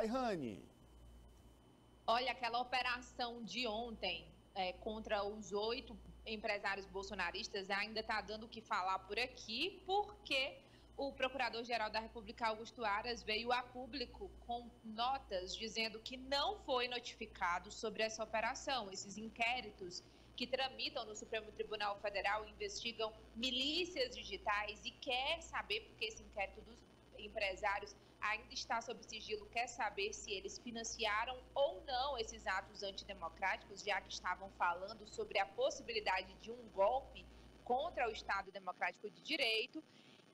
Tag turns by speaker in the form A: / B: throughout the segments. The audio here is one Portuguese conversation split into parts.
A: Vai, Rani.
B: Olha, aquela operação de ontem é, contra os oito empresários bolsonaristas ainda está dando o que falar por aqui, porque o Procurador-Geral da República, Augusto Aras, veio a público com notas dizendo que não foi notificado sobre essa operação. Esses inquéritos que tramitam no Supremo Tribunal Federal investigam milícias digitais e quer saber, porque esse inquérito dos empresários ainda está sob sigilo, quer saber se eles financiaram ou não esses atos antidemocráticos, já que estavam falando sobre a possibilidade de um golpe contra o Estado Democrático de Direito.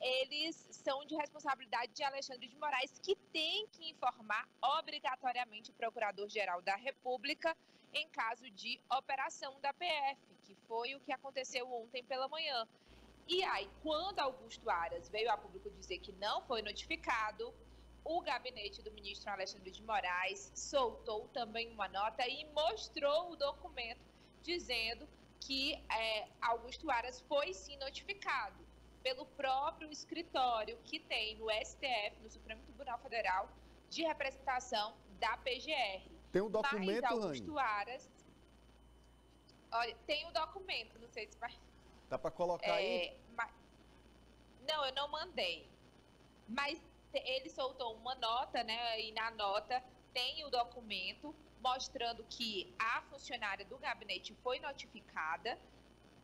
B: Eles são de responsabilidade de Alexandre de Moraes, que tem que informar obrigatoriamente o Procurador-Geral da República em caso de operação da PF, que foi o que aconteceu ontem pela manhã. E aí, quando Augusto Aras veio a público dizer que não foi notificado, o gabinete do ministro Alexandre de Moraes soltou também uma nota e mostrou o documento dizendo que é, Augusto Aras foi sim notificado pelo próprio escritório que tem no STF, no Supremo Tribunal Federal, de representação da PGR.
A: Tem um documento,
B: Mas Augusto Aras... Olha, tem o um documento, não sei se vai...
A: Dá para colocar é, aí?
B: Mas... Não, eu não mandei. Mas ele soltou uma nota, né? E na nota tem o documento mostrando que a funcionária do gabinete foi notificada,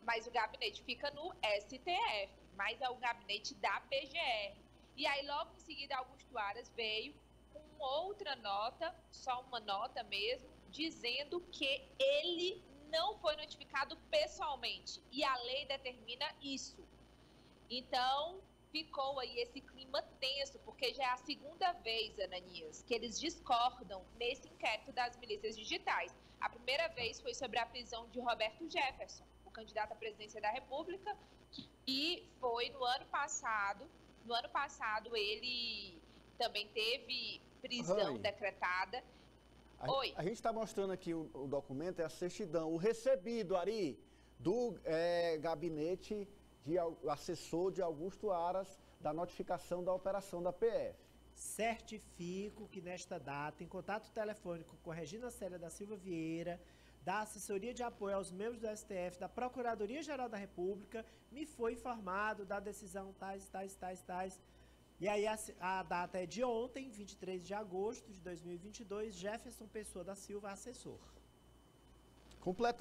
B: mas o gabinete fica no STF, mas é o gabinete da PGR. E aí, logo em seguida, Augusto Aras veio com outra nota, só uma nota mesmo, dizendo que ele não foi notificado pessoalmente. E a lei determina isso. Então, ficou aí esse clima tenso, porque já é a segunda vez, Ananias, que eles discordam nesse inquérito das milícias digitais. A primeira vez foi sobre a prisão de Roberto Jefferson, o candidato à presidência da República, e foi no ano passado. No ano passado, ele também teve prisão Oi. decretada.
A: A, Oi. A gente está mostrando aqui o, o, documento, é a certidão, o recebido, Ari, do é, gabinete de assessor de Augusto Aras da notificação da operação da PF.
C: Certifico que nesta data, em contato telefônico com Regina Célia da Silva Vieira, da Assessoria de Apoio aos Membros do STF, da Procuradoria-Geral da República, me foi informado da decisão tais, tais, tais, tais e aí a, a, data é de ontem, 23 de agosto de 2022, Jefferson Pessoa da Silva, assessor.
A: Completa